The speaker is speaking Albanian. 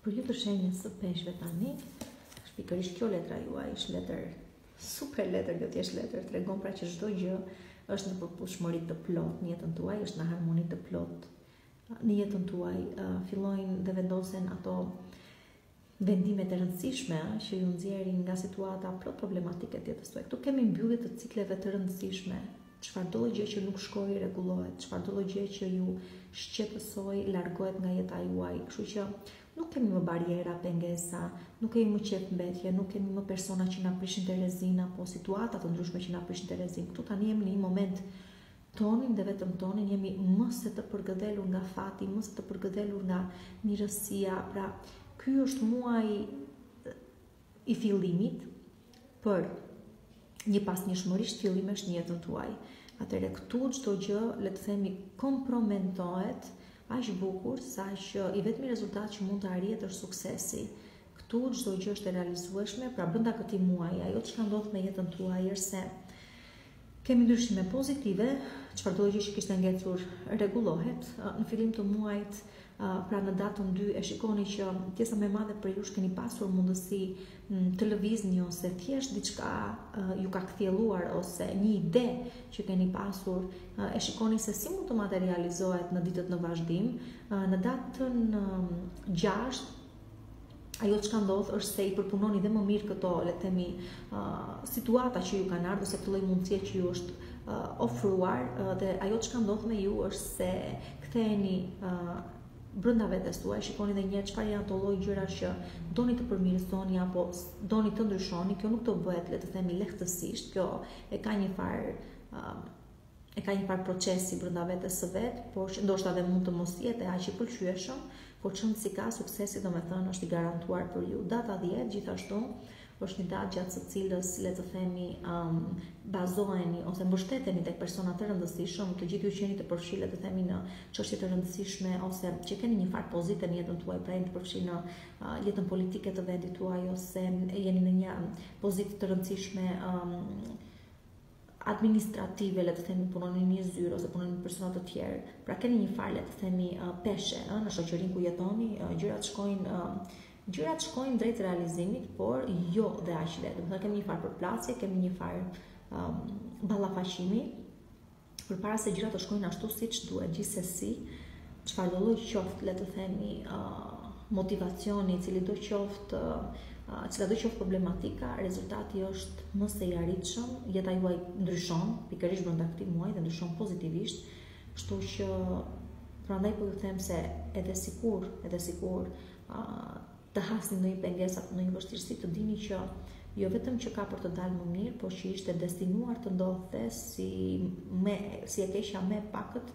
Për ju të shenjës së peshve tani, është pikërisht kjo letra juaj, është letër super letër, do t'jesh letër, tregon pra që çdo gjë është në përputhshmëri të plotë në jetën tuaj, është në harmoni të plotë në jetën tuaj, fillojnë dhe vendosen ato vendimet e rëndësishme që ju nxjerrin nga situata plot problematike të jetës tuaj. Këtu kemi mbyllje të cikleve të rëndësishme. Çfarëdo gjë që nuk shkoi rregullohet, çfarëdo gjë që ju shqetësoi largohet nga jeta juaj. Kështu që nuk kemi më barriera, pengesa, nuk kemi më qejfmbetje, nuk kemi më persona që na prishin terezin apo situata të ndryshme që na prishin terezin. Këtu tani jemi në një moment Tonin dhe vetëm tonin jemi më se të përgëdhelur nga fati, më se të përgëdhelur nga mirësia, pra ky është muaji i fillimit për njëpasnjëshmërisht fillimesh në jetën tuaj. Atëherë këtu çdo gjë, le të themi, komprometohet aq bukur, saqë i vetmi rezultat që mund të arrihet është suksesi. Këtu çdo gjë është e realizueshme, pra brenda këtij muaji, ajo çka ndodh me jetën tuaj, është se Kemi ndryshime pozitive, çfarëdo gjë që kishte ngecur rregullohet. Në fillim të muajit, pra në datën dy, e shikoni që pjesa më e madhe prej jush keni pasur mundësi të lëvizni ose thjesht diçka ju ka kthjelluar ose një ide që keni pasur, e shikoni se si mund të materializohet në ditët në vazhdim. Në datën gjashtë, ajo çka ndodh është se i përpunoni dhe më mirë këto, le të themi, situata që ju kanë ardhur ose këtë lloj mundësie që ju është ofruar dhe ajo çka ndodh me ju është se ktheheni brenda vetes tuaj, shikoni dhe një herë çfarë janë ato lloj gjëra që doni të përmirësoni apo doni të ndryshoni, kjo nuk do bëhet le të themi lehtësisht, kjo e ka një farë e ka një farë procesi brenda vetes së vet, por që ndoshta dhe mund të mos jetë dhe aq i pëlqyeshëm, por ç'rëndësi ka, suksesi domethënë është i garantuar për ju. Data 10 gjithashtu është një datë gjatë së cilës le të themi um, bazoheni ose mbështeteni tek persona të rëndësishëm, të gjithë ju që jeni të përfshirë le të themi në çështje të rëndësishme ose që keni një farë pozite në jetën tuaj, pra jeni të përfshirë në uh, jetën politike të vendit tuaj ose jeni në një pozitë të rëndësishme um, administrative, le të themi, punoni në një zyrë ose punoni me persona të tjerë, pra keni një farë, le të themi, peshe, në shoqërinë ku jetoni, gjërat shkojnë, gjërat shkojnë drejt realizimit, por jo dhe aq lehtë, domethënë kemi një farë përplasje, kemi një farë um, ballafaqimi, përpara se gjërat të shkojnë ashtu siç duhet, gjithsesi, Çfarëdolloj qoftë, le të themi, motivacioni, cilido qoftë, cilado qoftë problematika, rezultati është më se i arritshëm, jeta juaj ndryshon, pikërisht brenda këtij muaji dhe ndryshon pozitivisht, kështu që prandaj po ju them se edhe sikur, edhe sikur të hasni ndonjë pengesë apo ndonjë vështirësi, të dini që jo vetëm që ka për të dalë më mirë, por që ishte destinuar të ndodhte si me si e keqja më e pakët